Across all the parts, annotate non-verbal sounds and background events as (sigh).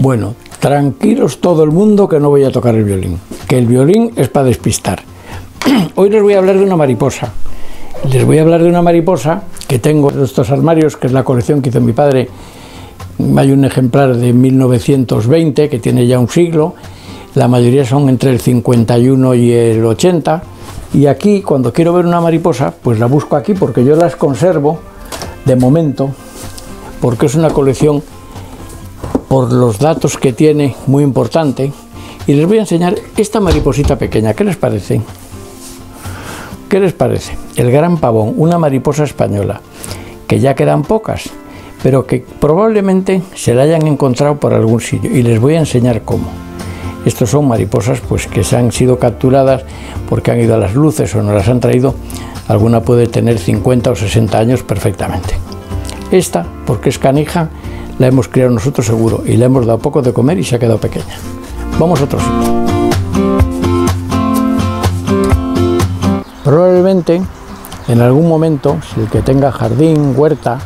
Bueno, tranquilos todo el mundo que no voy a tocar el violín, que el violín es para despistar. (clears throat) Hoy les voy a hablar de una mariposa. Les voy a hablar de una mariposa que tengo en estos armarios, que es la colección que hizo mi padre. Hay un ejemplar de 1920 que tiene ya un siglo. La mayoría son entre el 51 y el 80. Y aquí, cuando quiero ver una mariposa, pues la busco aquí porque yo las conservo de momento, porque es una colección por los datos que tiene muy importante y les voy a enseñar esta mariposita pequeña. ¿Qué les parece? ¿Qué les parece? El gran pavón, una mariposa española, que ya quedan pocas, pero que probablemente se la hayan encontrado por algún sitio y les voy a enseñar cómo. Estos son mariposas pues que se han sido capturadas porque han ido a las luces o no las han traído. Alguna puede tener 50 o 60 años perfectamente. Esta, porque es canija, la hemos criado nosotros seguro y le hemos dado poco de comer y se ha quedado pequeña. Vamos a otro sitio. Probablemente en algún momento, si el que tenga jardín, huerta,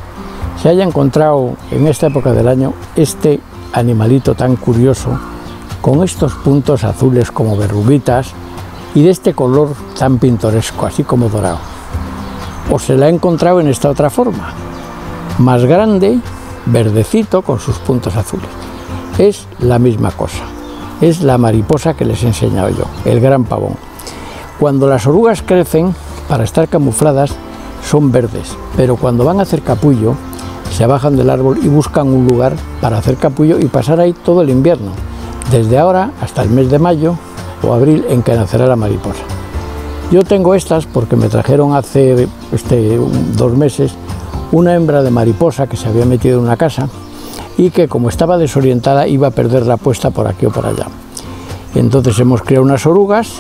se haya encontrado en esta época del año este animalito tan curioso, con estos puntos azules como verruguitas y de este color tan pintoresco, así como dorado. O se la ha encontrado en esta otra forma, más grande verdecito con sus puntos azules. Es la misma cosa. Es la mariposa que les he enseñado yo, el gran pavón. Cuando las orugas crecen, para estar camufladas, son verdes, pero cuando van a hacer capullo, se bajan del árbol y buscan un lugar para hacer capullo y pasar ahí todo el invierno, desde ahora hasta el mes de mayo o abril en que nacerá la mariposa. Yo tengo estas porque me trajeron hace este, dos meses una hembra de mariposa que se había metido en una casa y que como estaba desorientada iba a perder la puesta por aquí o por allá. Entonces hemos creado unas orugas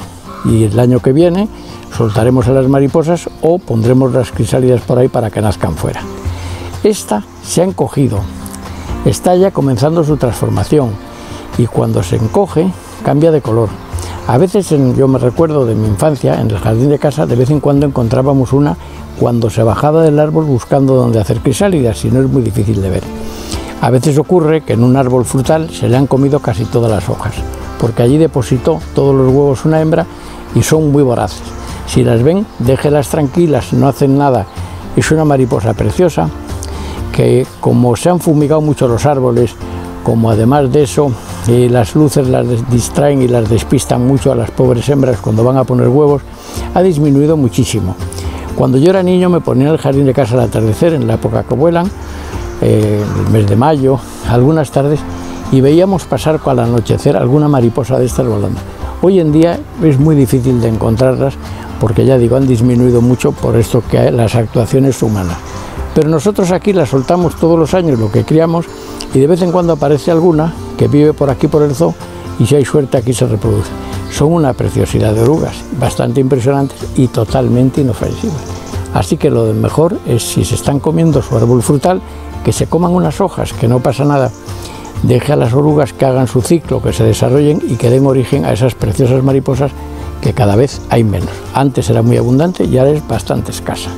y el año que viene soltaremos a las mariposas o pondremos las crisálidas por ahí para que nazcan fuera. Esta se ha encogido, está ya comenzando su transformación y cuando se encoge cambia de color. A veces yo me recuerdo de mi infancia en el jardín de casa de vez en cuando encontrábamos una cuando se bajaba del árbol buscando dónde hacer crisálidas, si no es muy difícil de ver. A veces ocurre que en un árbol frutal se le han comido casi todas las hojas, porque allí depositó todos los huevos una hembra y son muy voraces. Si las ven, déjelas tranquilas, no hacen nada. Es una mariposa preciosa que como se han fumigado mucho los árboles, como además de eso eh, las luces las distraen y las despistan mucho a las pobres hembras cuando van a poner huevos, ha disminuido muchísimo. Cuando yo era niño me ponía en el jardín de casa al atardecer, en la época que vuelan, eh, el mes de mayo, algunas tardes, y veíamos pasar al anochecer alguna mariposa de estas volando. Hoy en día es muy difícil de encontrarlas porque ya digo, han disminuido mucho por esto que las actuaciones humanas. Pero nosotros aquí las soltamos todos los años, lo que criamos, y de vez en cuando aparece alguna que vive por aquí por el zoo y si hay suerte aquí se reproduce son una preciosidad de orugas, bastante impresionantes y totalmente inofensivas. Así que lo mejor es si se están comiendo su árbol frutal, que se coman unas hojas, que no pasa nada. Deje a las orugas que hagan su ciclo, que se desarrollen y que den origen a esas preciosas mariposas que cada vez hay menos. Antes era muy abundante y ahora es bastante escasa.